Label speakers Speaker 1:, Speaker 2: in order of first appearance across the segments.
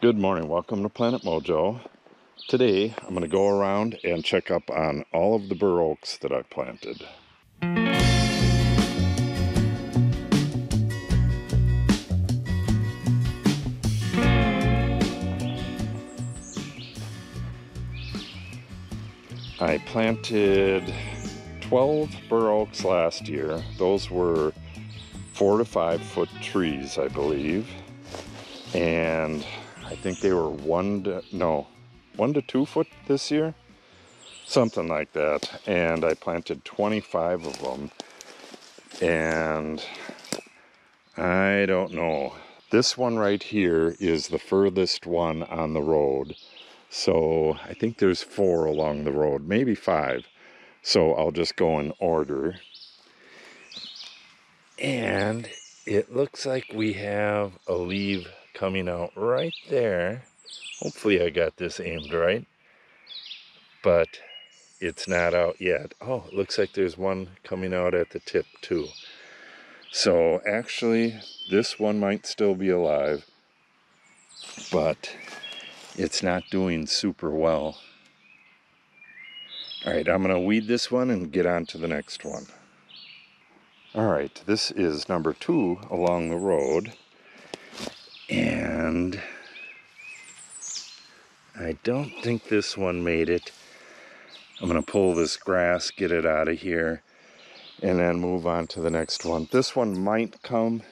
Speaker 1: Good morning, welcome to Planet Mojo. Today I'm going to go around and check up on all of the bur oaks that I planted. I planted 12 bur oaks last year. Those were four to five foot trees, I believe. And I think they were one to, no, one to two foot this year, something like that. And I planted 25 of them. And I don't know. This one right here is the furthest one on the road. So I think there's four along the road, maybe five. So I'll just go in order. And it looks like we have a leaf coming out right there. Hopefully I got this aimed right. But it's not out yet. Oh, it looks like there's one coming out at the tip too. So actually, this one might still be alive, but it's not doing super well. All right, I'm gonna weed this one and get on to the next one. All right, this is number two along the road. And I don't think this one made it. I'm to pull this grass, get it out of here, and then move on to the next one. This one might come.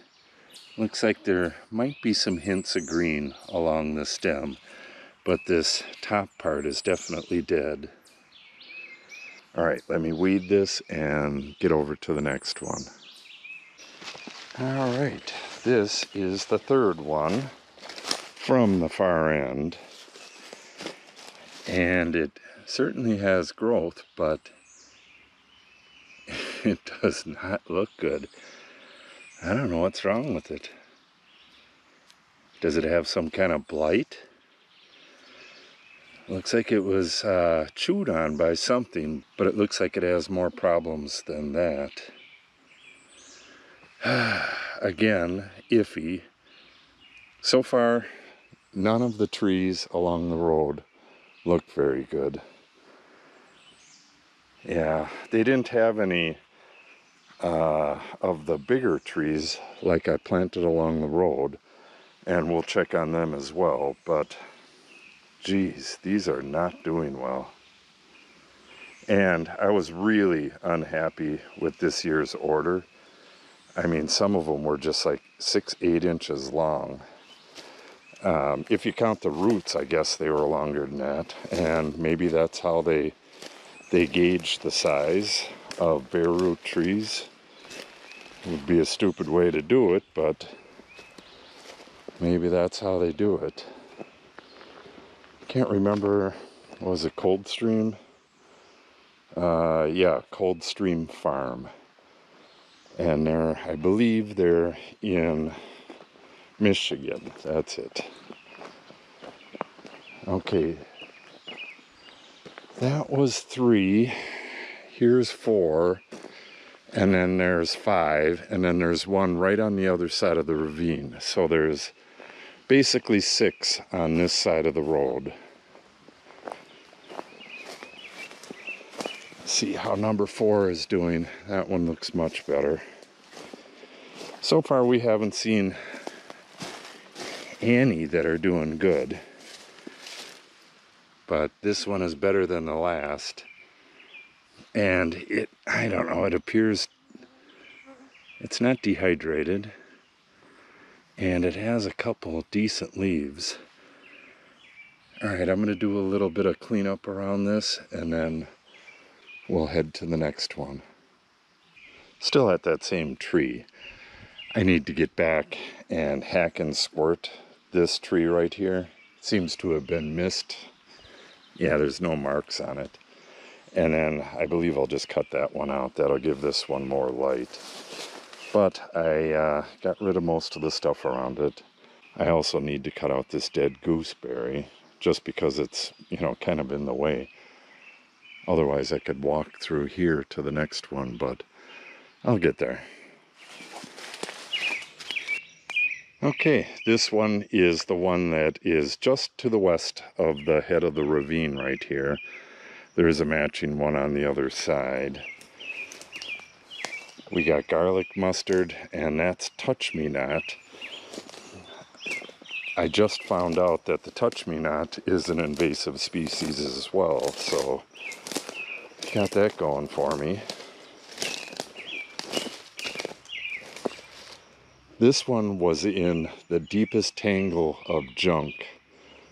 Speaker 1: Looks like there might be some hints of green along the stem, but this top part is definitely dead. All right, let me weed this and get over to the next one. All right, this is the third one from the far end. And it certainly has growth, but it does not look good. I don't know what's wrong with it. Does it have some kind of blight? Looks like it was uh, chewed on by something, but it looks like it has more problems than that. again, iffy. So far, none of the trees along the road look very good. Yeah, they didn't have any uh, of the bigger trees like I planted along the road, and we'll check on them as well, but geez, these are not doing well. And I was really unhappy with this year's order I mean, some of them were just like six, eight inches long. Um, if you count the roots, I guess they were longer than that, and maybe that's how they they gauge the size of bare root trees. It would be a stupid way to do it, but maybe that's how they do it. Can't remember. Was it Coldstream? Uh, yeah, Coldstream Farm and they're I believe they're in Michigan. That's it. Okay. That was three. Here's four. And then there's five. And then there's one right on the other side of the ravine. So there's basically six on this side of the road. See how number four is doing. That one looks much better. So far we haven't seen any that are doing good. But this one is better than the last. And it, I don't know, it appears it's not dehydrated. And it has a couple decent leaves. All right, I'm going to do a little bit of cleanup around this and then we'll head to the next one. Still at that same tree. I need to get back and hack and squirt this tree right here. It seems to have been missed. Yeah, there's no marks on it. And then I believe I'll just cut that one out. That'll give this one more light. But I uh, got rid of most of the stuff around it. I also need to cut out this dead gooseberry just because it's, you know, kind of in the way. Otherwise, I could walk through here to the next one, but I'll get there. Okay, this one is the one that is just to the west of the head of the ravine right here. There's a matching one on the other side. We got garlic mustard, and that's touch me not. I just found out that the touch me not is an invasive species as well, so got that going for me. This one was in the deepest tangle of junk.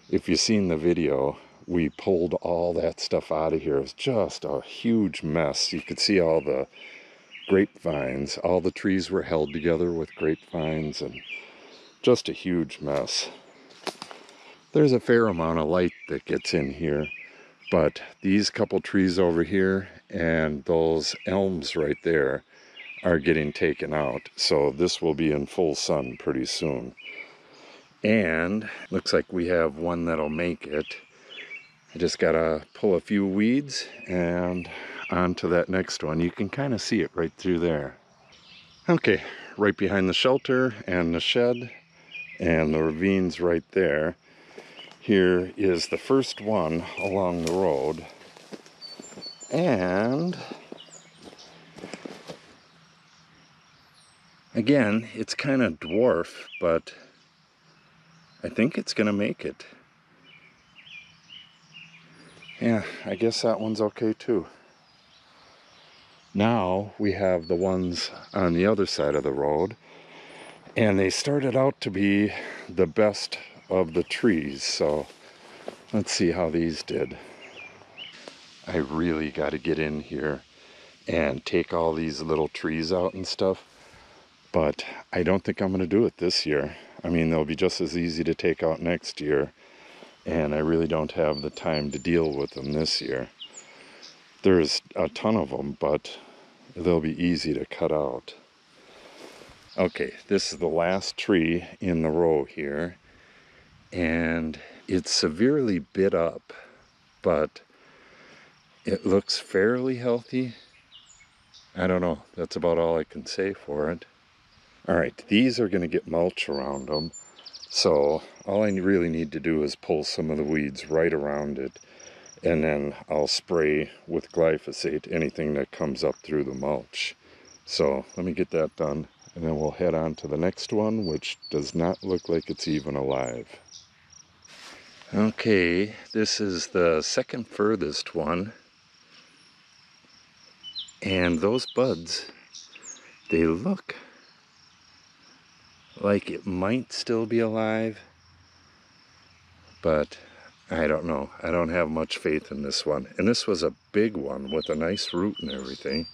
Speaker 1: If you've seen the video, we pulled all that stuff out of here. It was just a huge mess. You could see all the grapevines. All the trees were held together with grapevines and just a huge mess. There's a fair amount of light that gets in here, but these couple trees over here and those elms right there are getting taken out. So this will be in full sun pretty soon. And looks like we have one that'll make it. I just gotta pull a few weeds and on to that next one. You can kind of see it right through there. Okay, right behind the shelter and the shed and the ravines right there. Here is the first one along the road. And Again, it's kind of dwarf, but I think it's going to make it. Yeah, I guess that one's okay too. Now we have the ones on the other side of the road, and they started out to be the best of the trees, so let's see how these did. I really got to get in here and take all these little trees out and stuff but I don't think I'm going to do it this year. I mean, they'll be just as easy to take out next year, and I really don't have the time to deal with them this year. There's a ton of them, but they'll be easy to cut out. Okay, this is the last tree in the row here, and it's severely bit up, but it looks fairly healthy. I don't know, that's about all I can say for it. All right, these are going to get mulch around them. So all I really need to do is pull some of the weeds right around it. And then I'll spray with glyphosate anything that comes up through the mulch. So let me get that done. And then we'll head on to the next one, which does not look like it's even alive. Okay, this is the second furthest one. And those buds, they look like it might still be alive, but I don't know. I don't have much faith in this one. And this was a big one with a nice root and everything.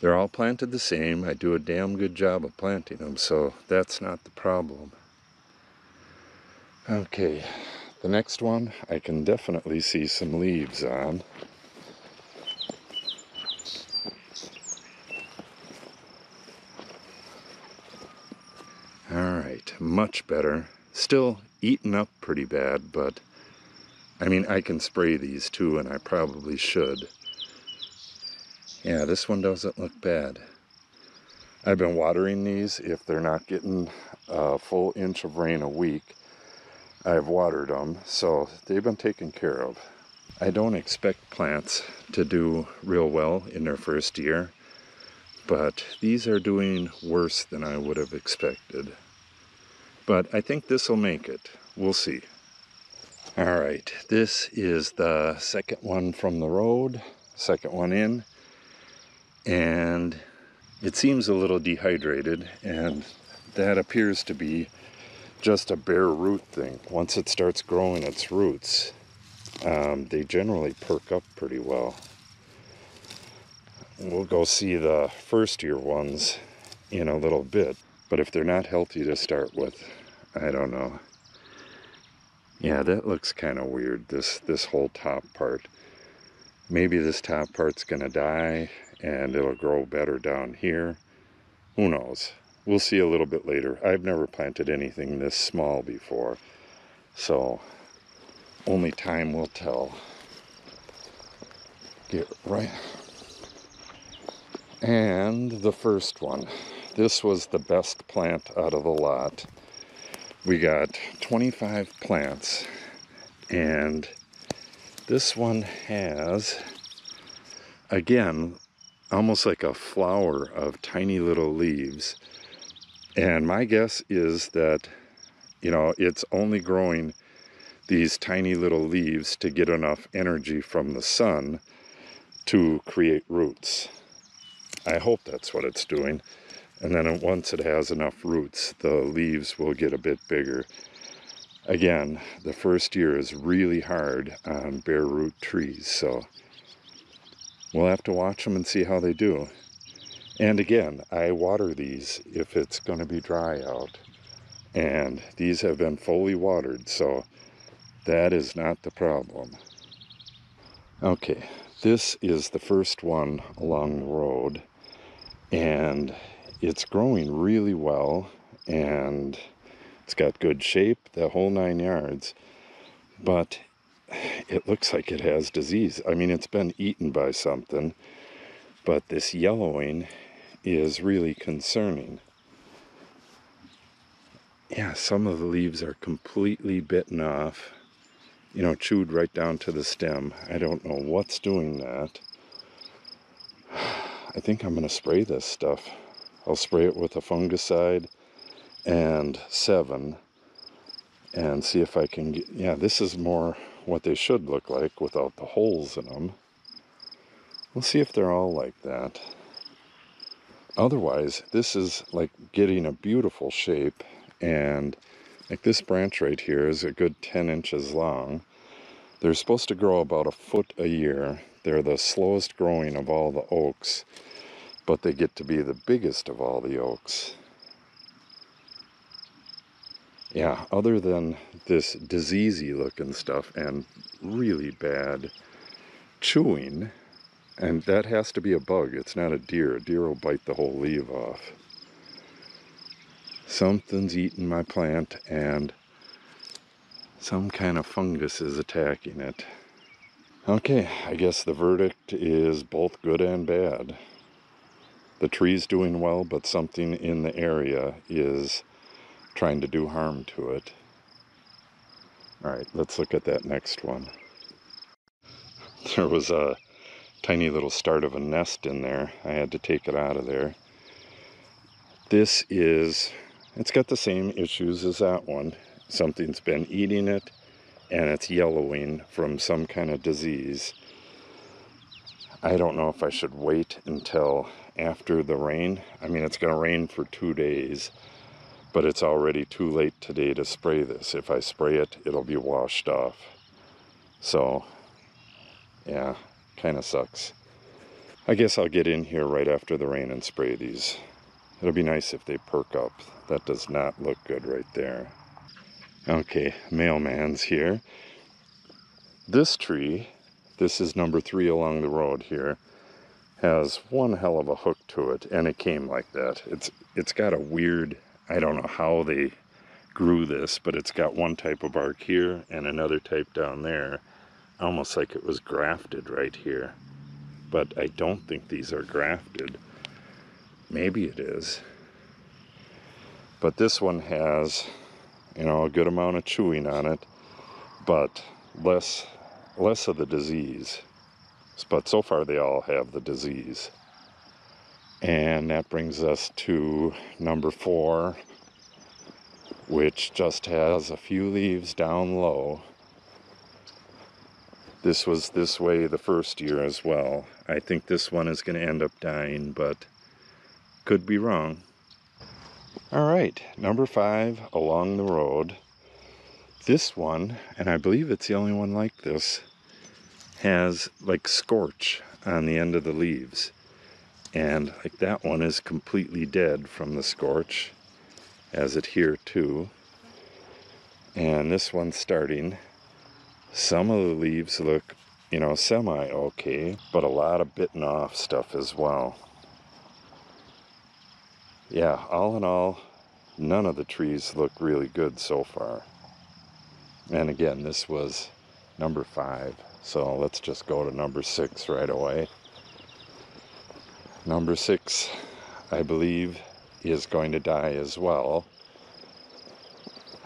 Speaker 1: They're all planted the same. I do a damn good job of planting them, so that's not the problem. Okay, the next one I can definitely see some leaves on. Alright, much better. Still eaten up pretty bad, but I mean, I can spray these too, and I probably should. Yeah, this one doesn't look bad. I've been watering these if they're not getting a full inch of rain a week. I've watered them, so they've been taken care of. I don't expect plants to do real well in their first year, but these are doing worse than I would have expected. But I think this will make it. We'll see. All right, this is the second one from the road, second one in. And it seems a little dehydrated, and that appears to be just a bare root thing. Once it starts growing its roots, um, they generally perk up pretty well. We'll go see the first year ones in a little bit. But if they're not healthy to start with, I don't know. Yeah, that looks kind of weird, this, this whole top part. Maybe this top part's going to die and it'll grow better down here. Who knows? We'll see a little bit later. I've never planted anything this small before, so only time will tell. Get right. And the first one. this was the best plant out of the lot. We got 25 plants and this one has, again, almost like a flower of tiny little leaves. And my guess is that, you know, it's only growing these tiny little leaves to get enough energy from the sun to create roots. I hope that's what it's doing. And then once it has enough roots, the leaves will get a bit bigger. Again, the first year is really hard on bare root trees, so we'll have to watch them and see how they do. And again, I water these if it's going to be dry out. And these have been fully watered, so that is not the problem. Okay, this is the first one along the road. And it's growing really well. And it's got good shape, the whole nine yards. But it looks like it has disease. I mean, it's been eaten by something. But this yellowing is really concerning. Yeah, some of the leaves are completely bitten off, you know, chewed right down to the stem. I don't know what's doing that. I think I'm going to spray this stuff. I'll spray it with a fungicide and Sevin and see if I can get, yeah, this is more what they should look like without the holes in them. We'll see if they're all like that. Otherwise, this is like getting a beautiful shape and like this branch right here is a good 10 inches long. They're supposed to grow about a foot a year. They're the slowest growing of all the oaks, but they get to be the biggest of all the oaks. Yeah, other than this diseasy looking stuff and really bad chewing, and that has to be a bug. It's not a deer. A deer will bite the whole leaf off. Something's eating my plant and some kind of fungus is attacking it. Okay, I guess the verdict is both good and bad. The tree's doing well, but something in the area is trying to do harm to it. All right, let's look at that next one. There was a tiny little start of a nest in there. I had to take it out of there. This is, it's got the same issues as that one. Something's been eating it and it's yellowing from some kind of disease. I don't know if I should wait until after the rain. I mean, it's going to rain for two days, but it's already too late today to spray this. If I spray it, it'll be washed off. So, yeah, kind of sucks. I guess I'll get in here right after the rain and spray these. It'll be nice if they perk up. That does not look good right there. Okay, mailman's here. This tree, this is number three along the road here, has one hell of a hook to it, and it came like that. It's It's got a weird, I don't know how they grew this, but it's got one type of bark here and another type down there almost like it was grafted right here. But I don't think these are grafted. Maybe it is. But this one has, you know, a good amount of chewing on it, but less less of the disease. But so far they all have the disease. And that brings us to number four, which just has a few leaves down low this was this way the first year as well. I think this one is going to end up dying, but could be wrong. All right, number five along the road. This one, and I believe it's the only one like this, has like scorch on the end of the leaves. And like that one is completely dead from the scorch, as it here too. And this one's starting some of the leaves look, you know, semi okay, but a lot of bitten off stuff as well. Yeah, all in all, none of the trees look really good so far. And again, this was number five. So let's just go to number six right away. Number six, I believe is going to die as well.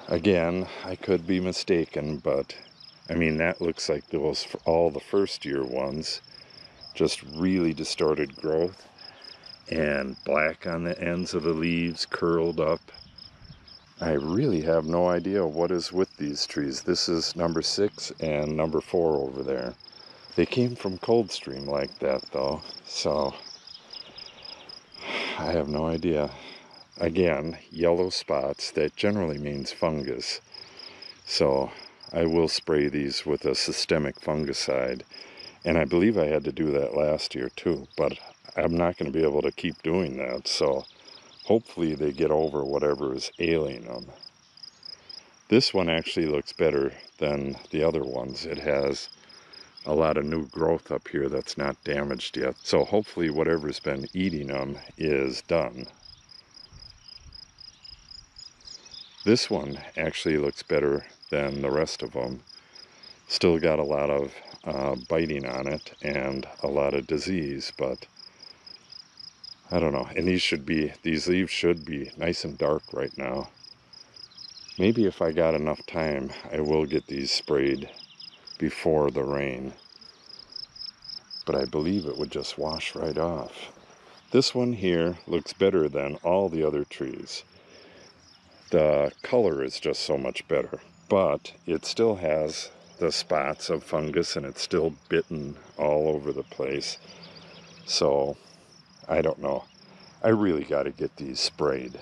Speaker 1: Again, I could be mistaken, but I mean, that looks like those for all the first year ones, just really distorted growth and black on the ends of the leaves, curled up. I really have no idea what is with these trees. This is number six and number four over there. They came from Coldstream like that though, so I have no idea. Again, yellow spots, that generally means fungus. So I will spray these with a systemic fungicide. And I believe I had to do that last year too, but I'm not going to be able to keep doing that. So hopefully they get over whatever is ailing them. This one actually looks better than the other ones. It has a lot of new growth up here that's not damaged yet. So hopefully whatever's been eating them is done. This one actually looks better than the rest of them. Still got a lot of uh, biting on it and a lot of disease, but I don't know. And these should be, these leaves should be nice and dark right now. Maybe if I got enough time, I will get these sprayed before the rain. But I believe it would just wash right off. This one here looks better than all the other trees. The color is just so much better, but it still has the spots of fungus and it's still bitten all over the place. So I don't know. I really got to get these sprayed.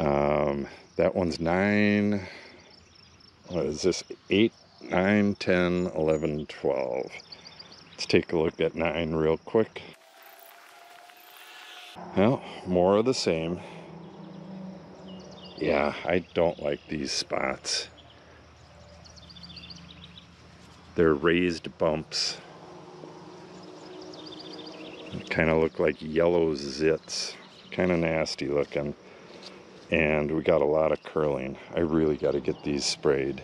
Speaker 1: Um, that one's nine. What is this? Eight 9, 10, 11, 12. Let's take a look at 9 real quick. Well, more of the same. Yeah, I don't like these spots. They're raised bumps. Kind of look like yellow zits. Kind of nasty looking. And we got a lot of curling. I really got to get these sprayed.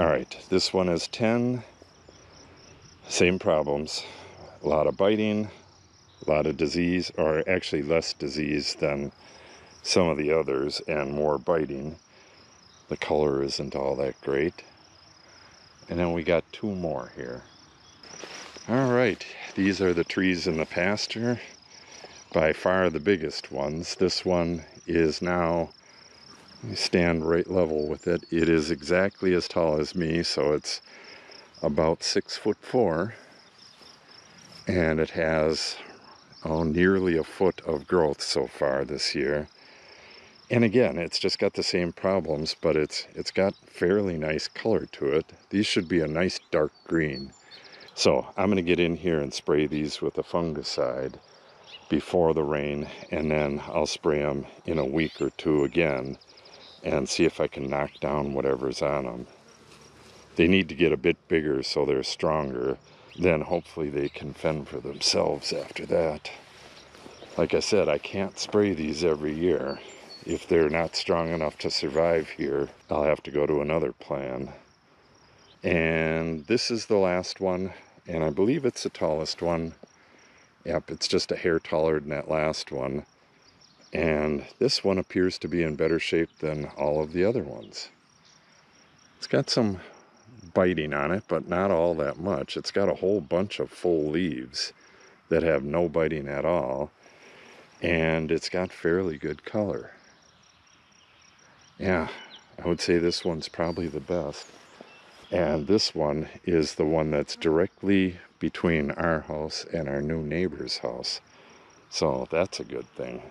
Speaker 1: All right, this one is 10. Same problems. A lot of biting, a lot of disease, or actually less disease than some of the others, and more biting. The color isn't all that great. And then we got two more here. All right, these are the trees in the pasture. By far the biggest ones. This one is now stand right level with it. It is exactly as tall as me, so it's about six foot four. And it has oh, nearly a foot of growth so far this year. And again, it's just got the same problems, but it's it's got fairly nice color to it. These should be a nice dark green. So I'm going to get in here and spray these with a fungicide before the rain, and then I'll spray them in a week or two again and see if I can knock down whatever's on them. They need to get a bit bigger so they're stronger. Then hopefully they can fend for themselves after that. Like I said, I can't spray these every year. If they're not strong enough to survive here, I'll have to go to another plan. And this is the last one, and I believe it's the tallest one. Yep, it's just a hair taller than that last one. And this one appears to be in better shape than all of the other ones. It's got some biting on it, but not all that much. It's got a whole bunch of full leaves that have no biting at all. And it's got fairly good color. Yeah, I would say this one's probably the best. And this one is the one that's directly between our house and our new neighbor's house. So that's a good thing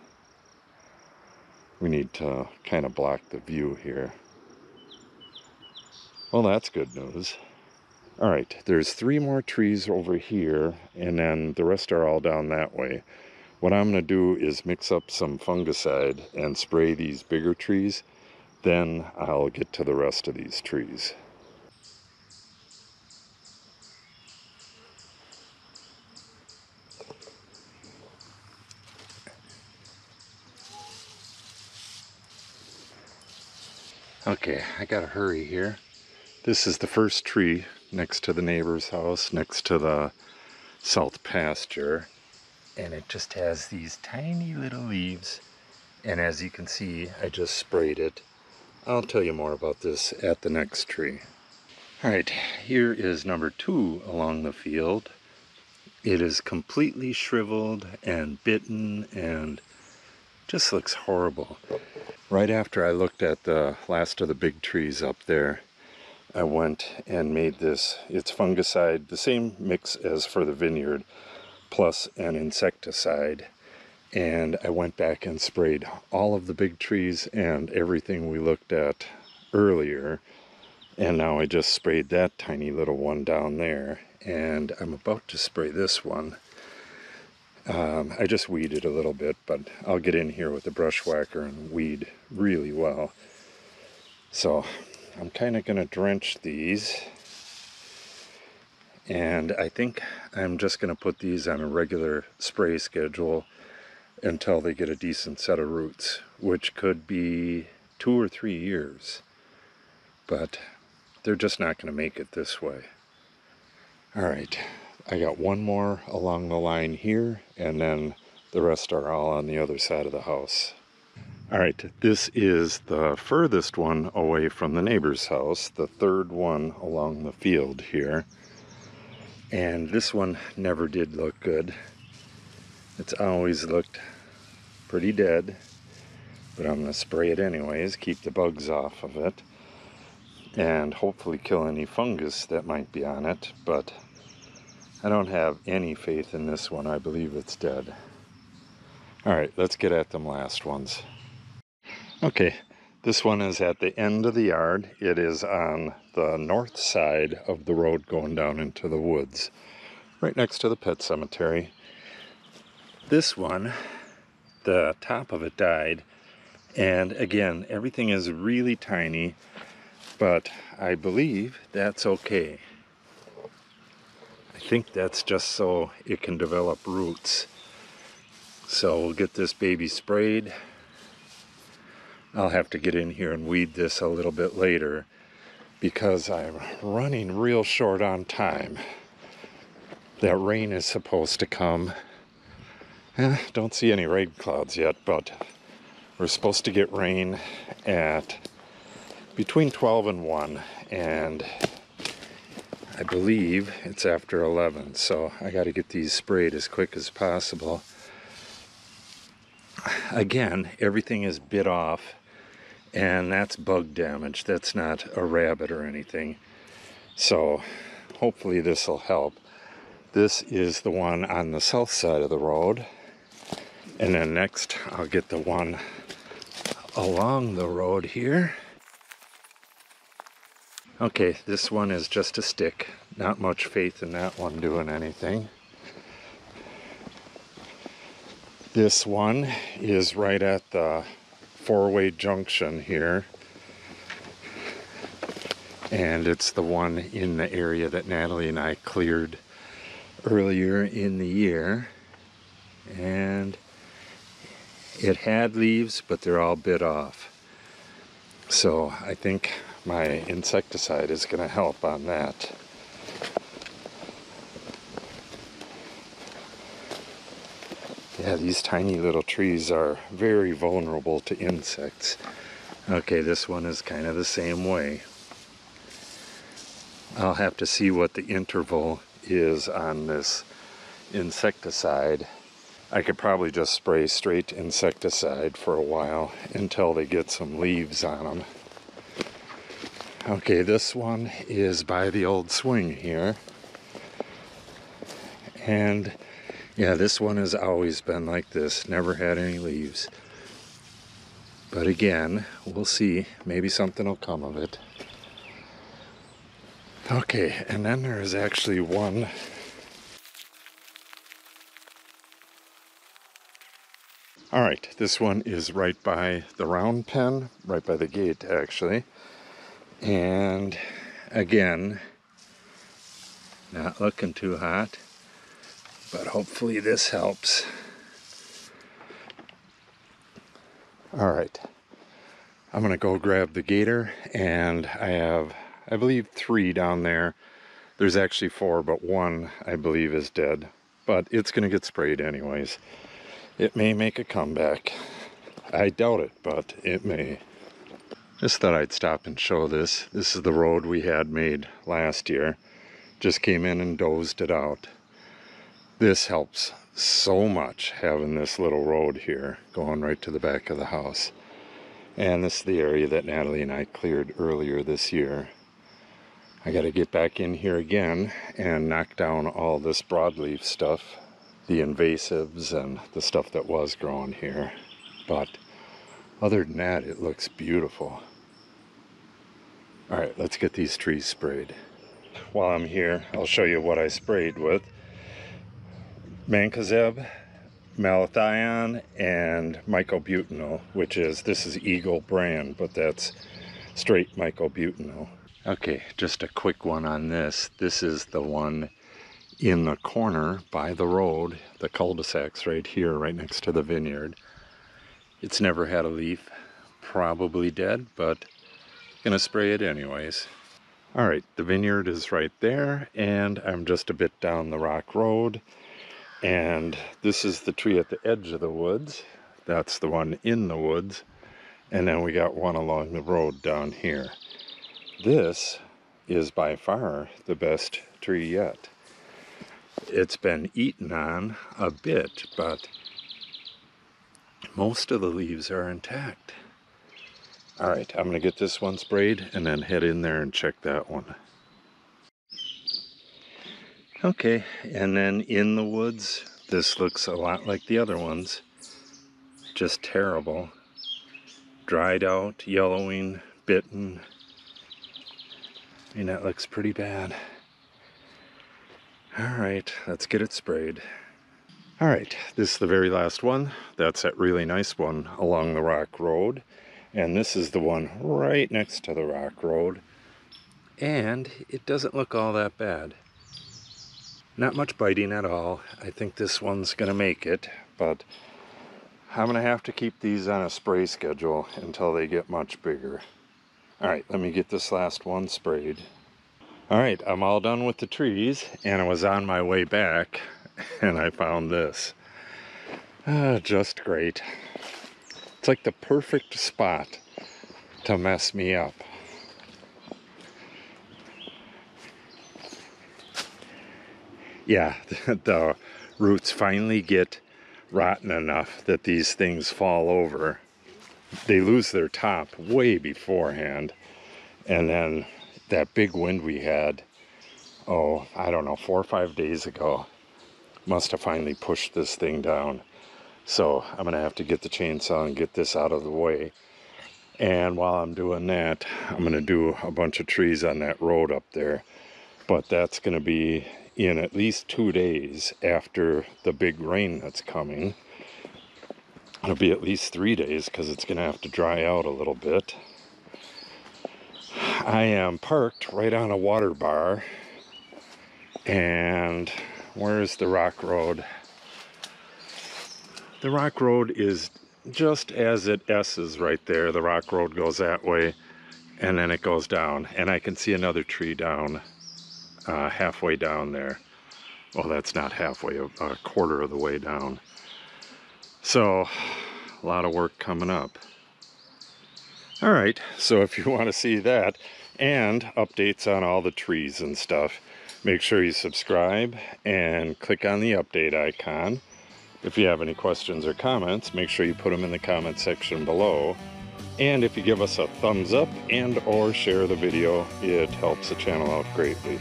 Speaker 1: we need to kind of block the view here. Well, that's good news. All right, there's three more trees over here, and then the rest are all down that way. What I'm going to do is mix up some fungicide and spray these bigger trees. Then I'll get to the rest of these trees. Okay, I gotta hurry here. This is the first tree next to the neighbor's house, next to the south pasture. And it just has these tiny little leaves And as you can see, I just sprayed it. I'll tell you more about this at the next tree. All right, here is number two along the field. It is completely shriveled and bitten and just looks horrible. Right after I looked at the last of the big trees up there, I went and made this. It's fungicide, the same mix as for the vineyard, plus an insecticide. And I went back and sprayed all of the big trees and everything we looked at earlier and now I just sprayed that tiny little one down there. And I'm about to spray this one. Um, I just weeded a little bit, but I'll get in here with the brush whacker and weed really well. So I'm kind of going to drench these. And I think I'm just going to put these on a regular spray schedule until they get a decent set of roots, which could be two or three years. But they're just not going to make it this way. All right, I got one more along the line here, and then the rest are all on the other side of the house. All right, this is the furthest one away from the neighbor's house, the third one along the field here. And this one never did look good. It's always looked pretty dead, but I'm gonna spray it anyways, keep the bugs off of it and hopefully kill any fungus that might be on it, but I don't have any faith in this one. I believe it's dead. All right, let's get at them last ones. Okay, this one is at the end of the yard. It is on the north side of the road going down into the woods, right next to the pet cemetery. This one, the top of it died, and again, everything is really tiny but I believe that's okay. Think that's just so it can develop roots. So we'll get this baby sprayed. I'll have to get in here and weed this a little bit later because I'm running real short on time. That rain is supposed to come. Eh, don't see any rain clouds yet, but we're supposed to get rain at between 12 and 1 and I believe it's after 11 so I got to get these sprayed as quick as possible. Again everything is bit off and that's bug damage. That's not a rabbit or anything. So hopefully this will help. This is the one on the south side of the road and then next I'll get the one along the road here Okay, this one is just a stick. Not much faith in that one doing anything. This one is right at the four-way junction here. And it's the one in the area that Natalie and I cleared earlier in the year. And it had leaves, but they're all bit off. So I think my insecticide is going to help on that. Yeah, these tiny little trees are very vulnerable to insects. Okay, this one is kind of the same way. I'll have to see what the interval is on this insecticide. I could probably just spray straight insecticide for a while until they get some leaves on them. Okay, this one is by the old swing here. And yeah, this one has always been like this, never had any leaves. But again, we'll see. Maybe something will come of it. Okay, and then there is actually one All right, this one is right by the round pen, right by the gate actually. And again, not looking too hot, but hopefully this helps. All right, I'm gonna go grab the gator and I have, I believe three down there. There's actually four, but one I believe is dead, but it's gonna get sprayed anyways. It may make a comeback. I doubt it, but it may. Just thought I'd stop and show this. This is the road we had made last year. Just came in and dozed it out. This helps so much having this little road here going right to the back of the house. And this is the area that Natalie and I cleared earlier this year. I got to get back in here again and knock down all this broadleaf stuff, the invasives and the stuff that was growing here. But other than that, it looks beautiful. All right, let's get these trees sprayed. While I'm here, I'll show you what I sprayed with. Mancozeb, malathion, and mycobutanil, which is, this is Eagle brand, but that's straight mycobutanil. Okay, just a quick one on this. This is the one in the corner by the road, the cul-de-sacs right here, right next to the vineyard. It's never had a leaf, probably dead, but Gonna spray it anyways. All right, the vineyard is right there, and I'm just a bit down the rock road. And this is the tree at the edge of the woods. That's the one in the woods. And then we got one along the road down here. This is by far the best tree yet. It's been eaten on a bit, but most of the leaves are intact. All right, I'm gonna get this one sprayed and then head in there and check that one. Okay, and then in the woods, this looks a lot like the other ones. Just terrible. Dried out, yellowing, bitten. I mean, that looks pretty bad. All right, let's get it sprayed. All right, this is the very last one. That's that really nice one along the rock road. And this is the one right next to the rock road. And it doesn't look all that bad. Not much biting at all. I think this one's going to make it, but I'm going to have to keep these on a spray schedule until they get much bigger. All right, let me get this last one sprayed. All right, I'm all done with the trees, and I was on my way back, and I found this. Ah, just great. Like the perfect spot to mess me up. Yeah, the roots finally get rotten enough that these things fall over. They lose their top way beforehand. And then that big wind we had, oh, I don't know, four or five days ago, must have finally pushed this thing down. So I'm going to have to get the chainsaw and get this out of the way. And while I'm doing that, I'm going to do a bunch of trees on that road up there. But that's going to be in at least two days after the big rain that's coming. It'll be at least three days because it's going to have to dry out a little bit. I am parked right on a water bar. And where's the rock road? The rock road is just as it S's right there. The rock road goes that way and then it goes down. And I can see another tree down, uh, halfway down there. Well, that's not halfway, a, a quarter of the way down. So, a lot of work coming up. All right, so if you want to see that and updates on all the trees and stuff, make sure you subscribe and click on the update icon. If you have any questions or comments, make sure you put them in the comment section below. And if you give us a thumbs up and or share the video, it helps the channel out greatly.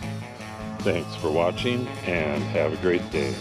Speaker 1: Thanks for watching and have a great day.